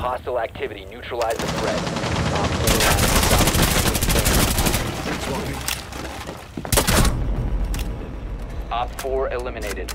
Hostile activity. Neutralize the threat. Op 4 eliminated.